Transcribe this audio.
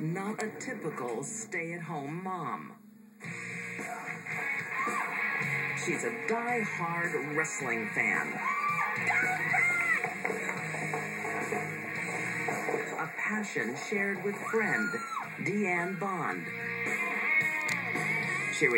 Not a typical stay-at-home mom. She's a die-hard wrestling fan. A passion shared with friend Deanne Bond. She